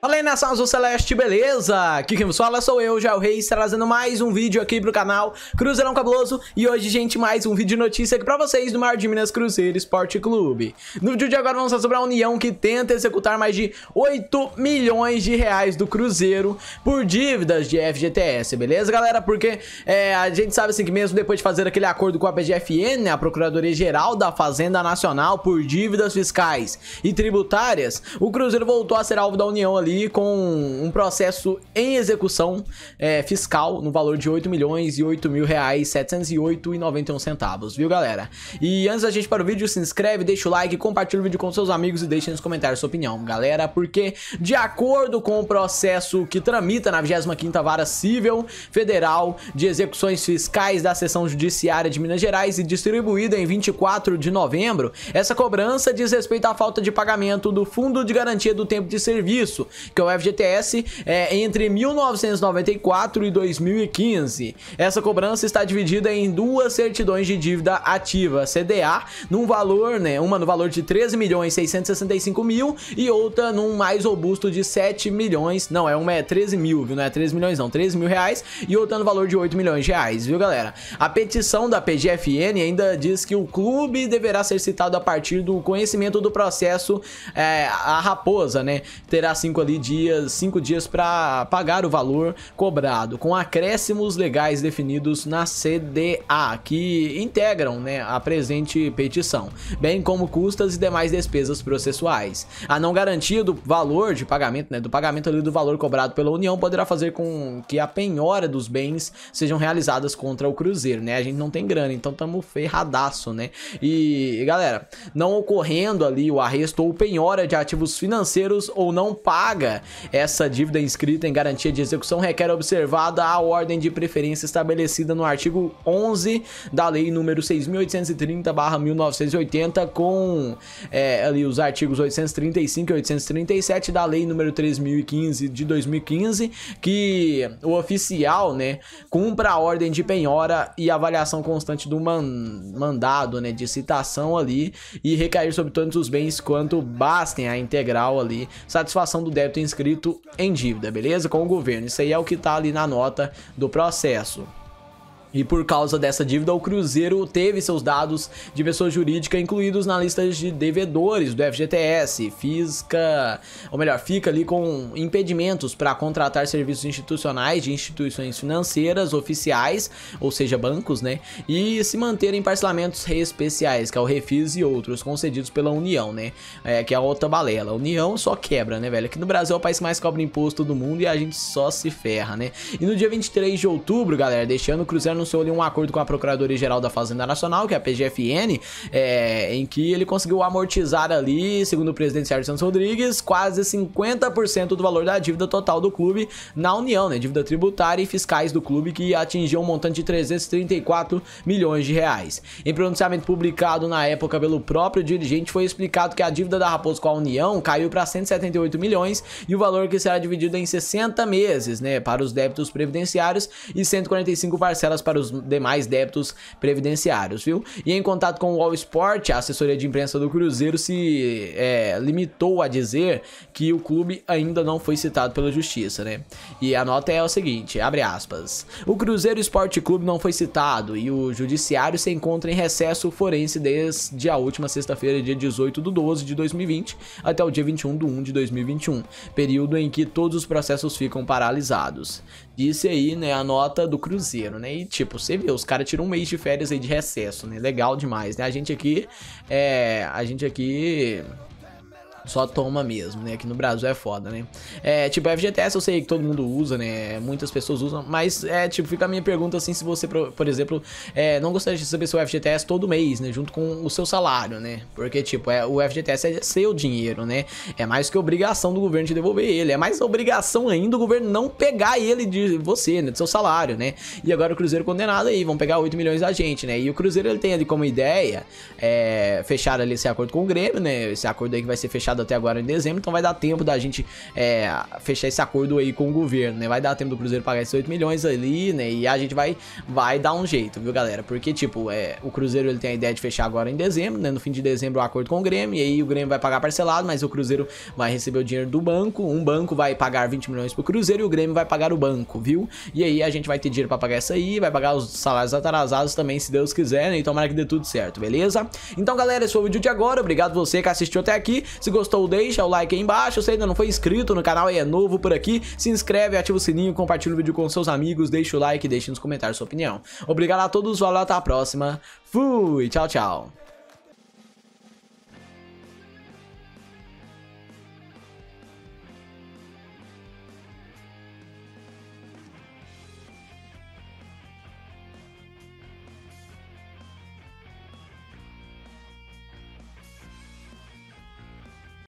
Fala aí nação azul celeste, beleza? Aqui quem vos fala sou eu, o Reis, trazendo mais um vídeo aqui pro canal Cruzeirão Cabuloso E hoje, gente, mais um vídeo de notícia aqui pra vocês do Mar de Minas Cruzeiro Esporte Clube No vídeo de agora vamos falar sobre a União que tenta executar mais de 8 milhões de reais do Cruzeiro Por dívidas de FGTS, beleza galera? Porque é, a gente sabe assim que mesmo depois de fazer aquele acordo com a PGFN, a Procuradoria Geral da Fazenda Nacional Por dívidas fiscais e tributárias O Cruzeiro voltou a ser alvo da União ali ali com um processo em execução é, fiscal no valor de 8 milhões e 8 mil reais 708 e 91 centavos, viu galera? E antes da gente para o vídeo, se inscreve, deixa o like, compartilha o vídeo com seus amigos e deixe nos comentários sua opinião, galera, porque de acordo com o processo que tramita na 25ª Vara Civil Federal de Execuções Fiscais da Seção Judiciária de Minas Gerais e distribuída em 24 de novembro, essa cobrança diz respeito à falta de pagamento do Fundo de Garantia do Tempo de Serviço, que é o FGTS, é, entre 1994 e 2015. Essa cobrança está dividida em duas certidões de dívida ativa, CDA, num valor, né, uma no valor de 13 milhões 665 mil e outra num mais robusto de 7 milhões, não, é uma é 13 mil, viu, não é 13 milhões não, 13 mil reais e outra no valor de 8 milhões de reais, viu galera? A petição da PGFN ainda diz que o clube deverá ser citado a partir do conhecimento do processo, é, a raposa, né, terá cinco ali ali dias, cinco dias para pagar o valor cobrado, com acréscimos legais definidos na CDA, que integram né, a presente petição, bem como custas e demais despesas processuais. A não garantia do valor de pagamento, né, do pagamento ali do valor cobrado pela União poderá fazer com que a penhora dos bens sejam realizadas contra o Cruzeiro, né? A gente não tem grana, então tamo ferradaço, né? E, galera, não ocorrendo ali o arresto ou penhora de ativos financeiros ou não paga paga. Essa dívida inscrita em garantia de execução requer observada a ordem de preferência estabelecida no artigo 11 da lei número 6.830/1980 com é, ali os artigos 835 e 837 da lei número 3015 de 2015 que o oficial, né, cumpra a ordem de penhora e avaliação constante do man mandado, né, de citação ali e recair sobre todos os bens quanto bastem a integral ali satisfação do débito débito inscrito em dívida, beleza? Com o governo. Isso aí é o que tá ali na nota do processo. E por causa dessa dívida, o Cruzeiro teve seus dados de pessoa jurídica incluídos na lista de devedores do FGTS. Fisca, ou melhor, fica ali com impedimentos para contratar serviços institucionais de instituições financeiras oficiais, ou seja, bancos, né? E se manter em parcelamentos especiais, que é o Refis e outros, concedidos pela União, né? É, que é a outra balela. A União só quebra, né, velho? Aqui no Brasil é o país que mais cobra imposto do mundo e a gente só se ferra, né? E no dia 23 de outubro, galera, deste ano, o Cruzeiro anunciou ali um acordo com a Procuradoria-Geral da Fazenda Nacional, que é a PGFN, é, em que ele conseguiu amortizar ali, segundo o presidente Sérgio Santos Rodrigues, quase 50% do valor da dívida total do clube na União, né? Dívida tributária e fiscais do clube, que atingiu um montante de 334 milhões de reais. Em pronunciamento publicado na época pelo próprio dirigente, foi explicado que a dívida da Raposo com a União caiu para 178 milhões e o valor que será dividido em 60 meses, né? Para os débitos previdenciários e 145 parcelas para para os demais débitos previdenciários, viu? E em contato com o All Sport, a assessoria de imprensa do Cruzeiro se é, limitou a dizer que o clube ainda não foi citado pela justiça, né? E a nota é o seguinte, abre aspas, o Cruzeiro Esporte Clube não foi citado e o judiciário se encontra em recesso forense desde a última sexta-feira, dia 18 do 12 de 2020, até o dia 21 do 1 de 2021, período em que todos os processos ficam paralisados. Disse aí, né, a nota do Cruzeiro, né? E tipo, você vê, os caras tiram um mês de férias aí de recesso, né? Legal demais, né? A gente aqui, é, a gente aqui só toma mesmo, né? Aqui no Brasil é foda, né? É, tipo, FGTS eu sei que todo mundo usa, né? Muitas pessoas usam, mas é, tipo, fica a minha pergunta assim, se você, por exemplo, é, não gostaria de saber seu FGTS todo mês, né? Junto com o seu salário, né? Porque, tipo, é, o FGTS é seu dinheiro, né? É mais que obrigação do governo de devolver ele. É mais obrigação ainda o governo não pegar ele de você, né? Do seu salário, né? E agora o Cruzeiro condenado aí, vão pegar 8 milhões da gente, né? E o Cruzeiro, ele tem ali como ideia é, fechar ali esse acordo com o Grêmio, né? Esse acordo aí que vai ser fechado até agora em dezembro, então vai dar tempo da gente é, fechar esse acordo aí com o governo, né? Vai dar tempo do Cruzeiro pagar esses 8 milhões ali, né? E a gente vai, vai dar um jeito, viu, galera? Porque, tipo, é, o Cruzeiro ele tem a ideia de fechar agora em dezembro, né? No fim de dezembro o acordo com o Grêmio, e aí o Grêmio vai pagar parcelado, mas o Cruzeiro vai receber o dinheiro do banco, um banco vai pagar 20 milhões pro Cruzeiro e o Grêmio vai pagar o banco, viu? E aí a gente vai ter dinheiro para pagar isso aí, vai pagar os salários atrasados também, se Deus quiser, né? E tomara que dê tudo certo, beleza? Então, galera, esse foi o vídeo de agora, obrigado você que assistiu até aqui, se gostou deixa o like aí embaixo, se ainda não foi inscrito no canal e é novo por aqui, se inscreve, ativa o sininho, compartilha o vídeo com seus amigos, deixa o like e deixe nos comentários sua opinião. Obrigado a todos, valeu, até a próxima, fui, tchau, tchau.